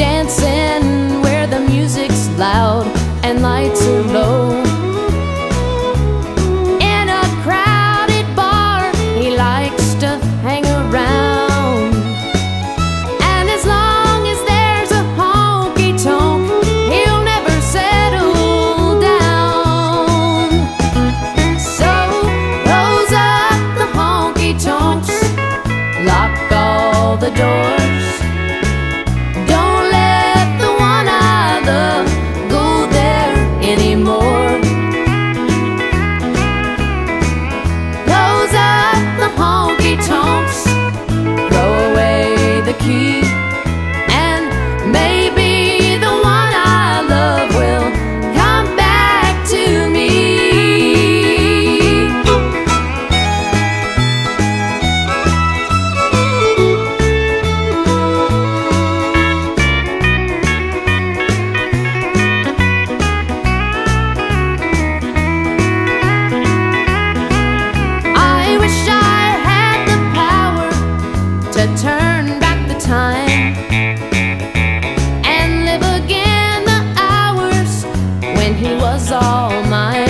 dancing where the music's loud and lights are low. said turn back the time and live again the hours when he was all mine.